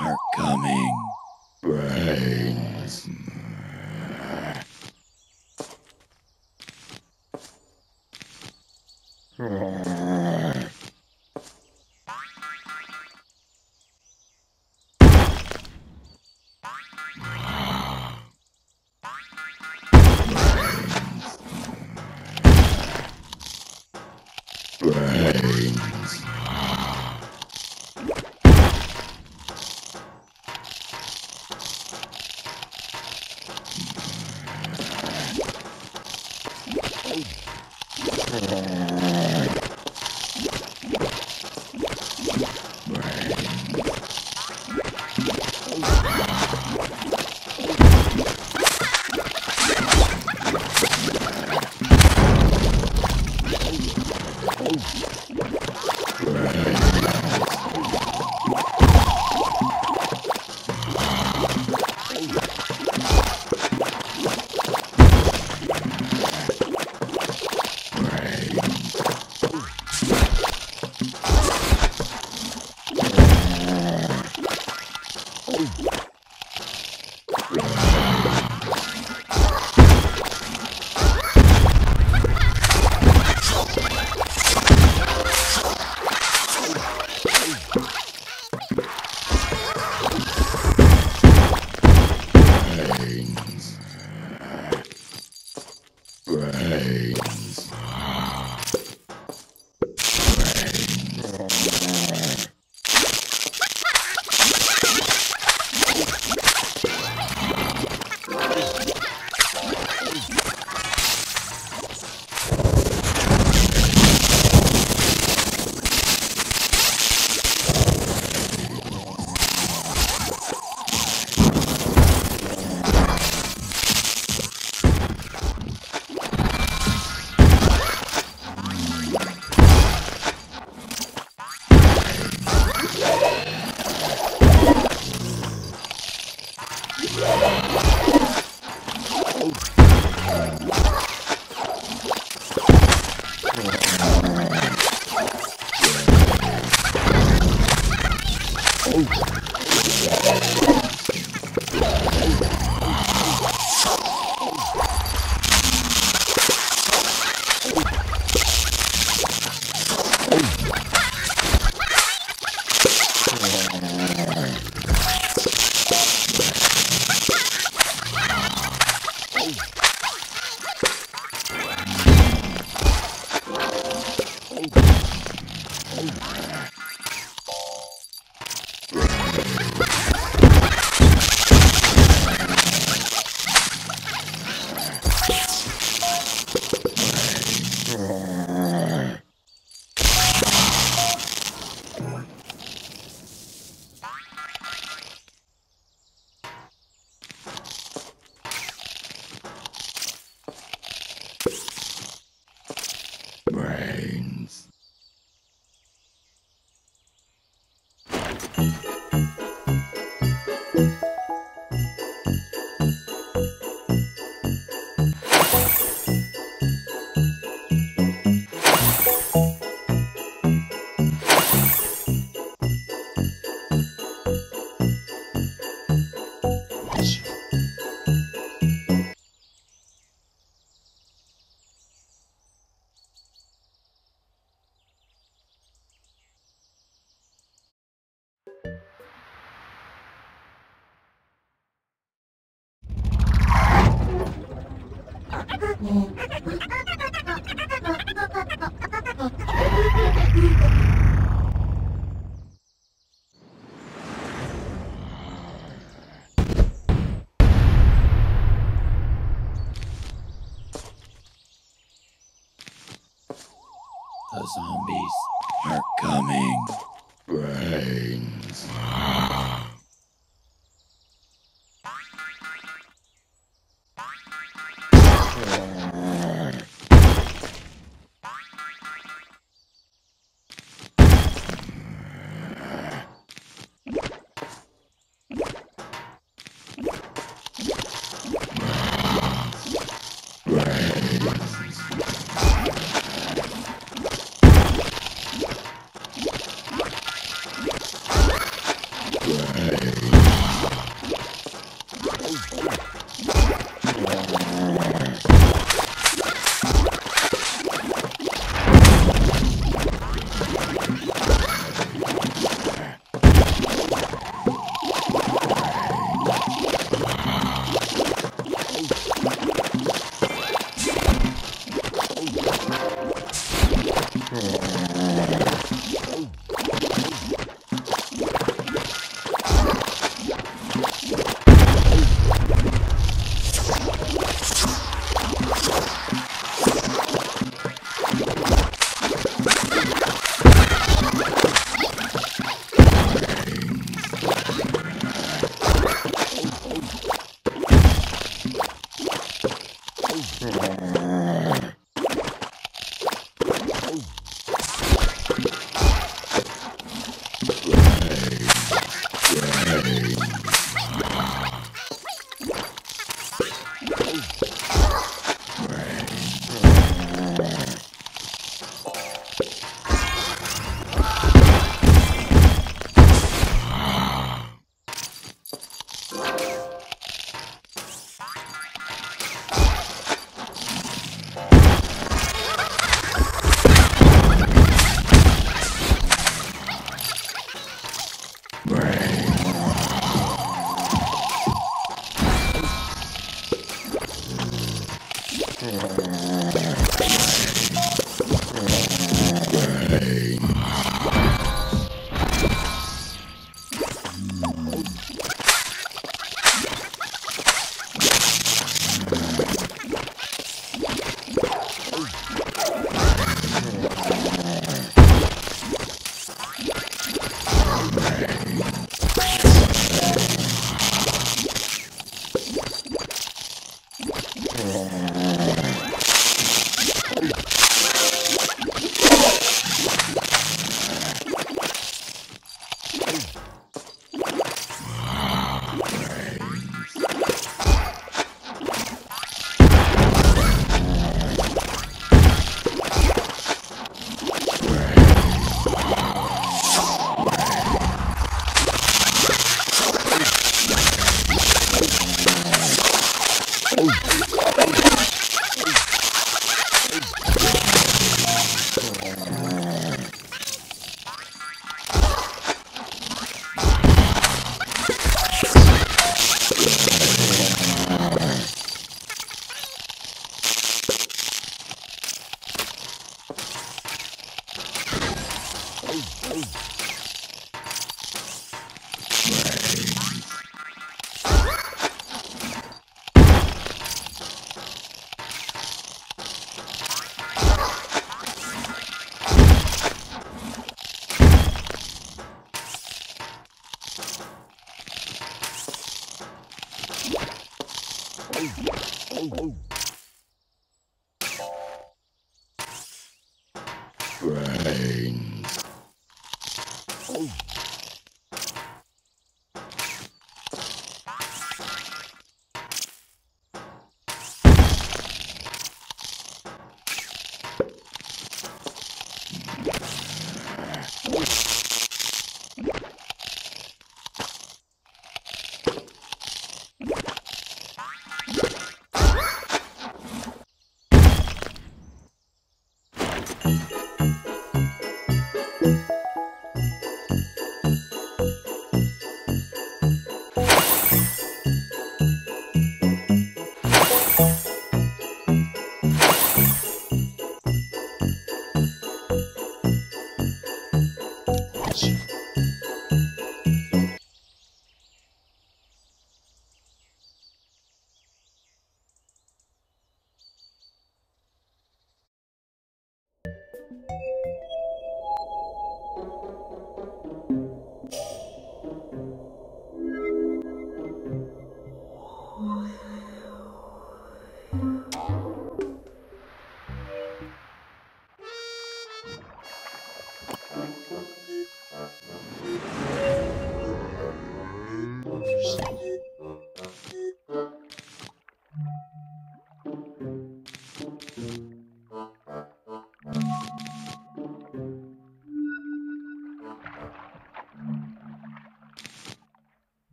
are coming. Brains. Oh. Brains.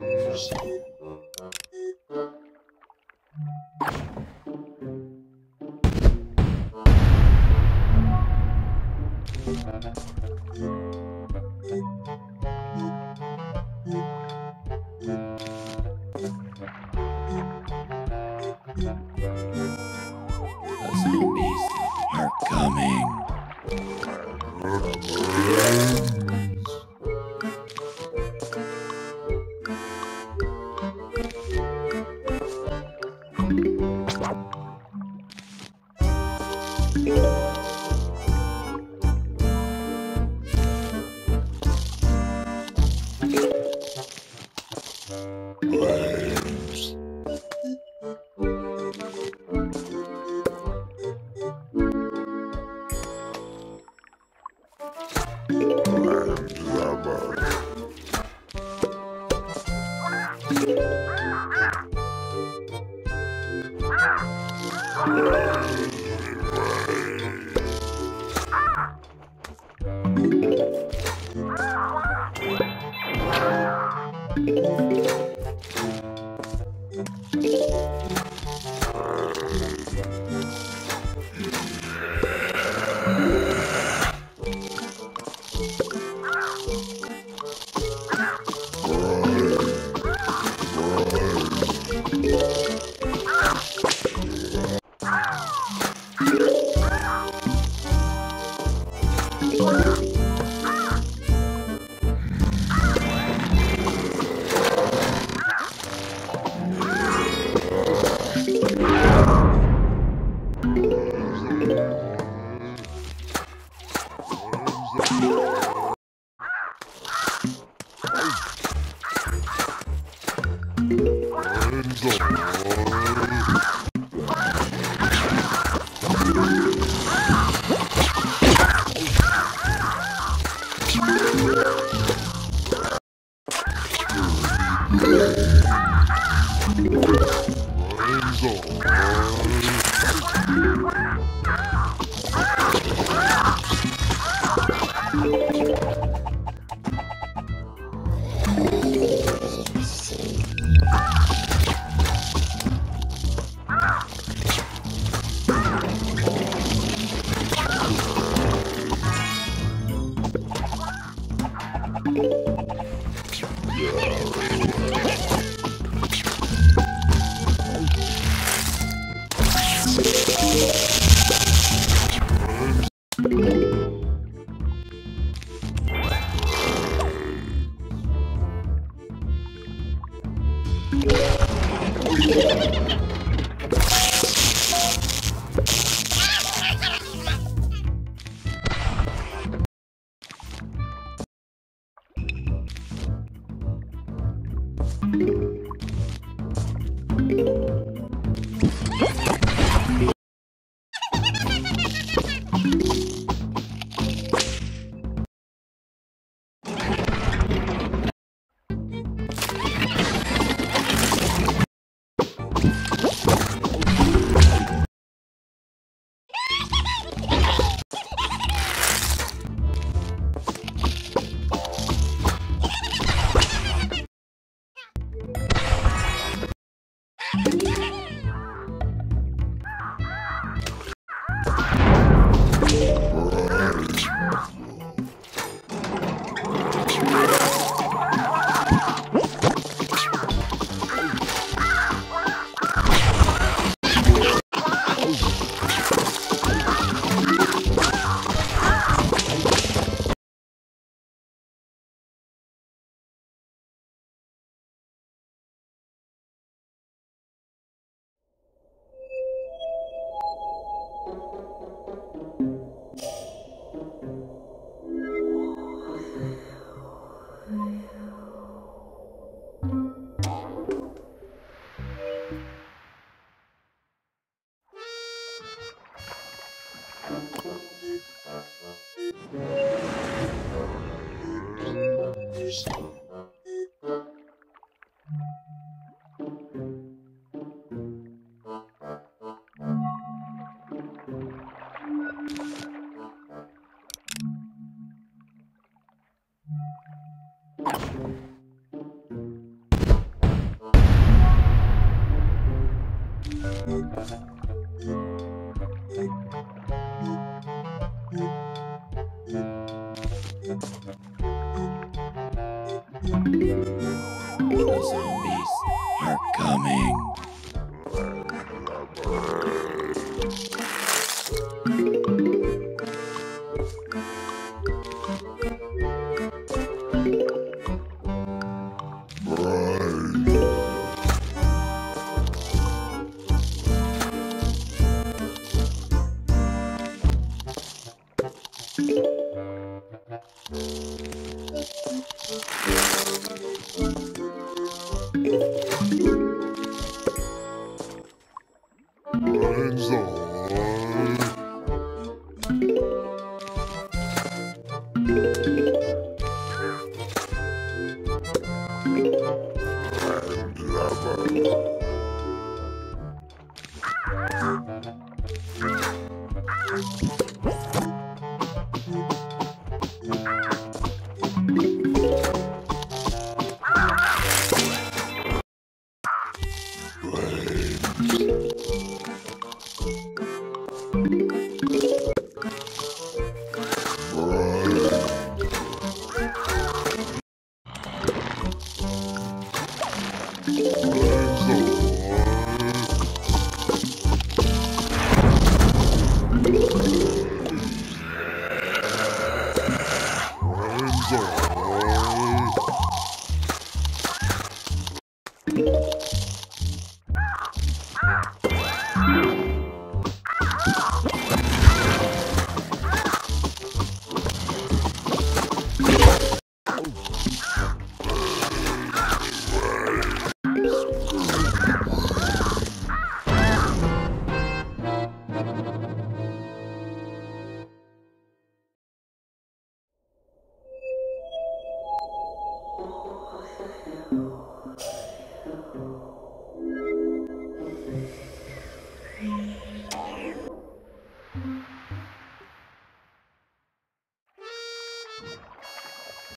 The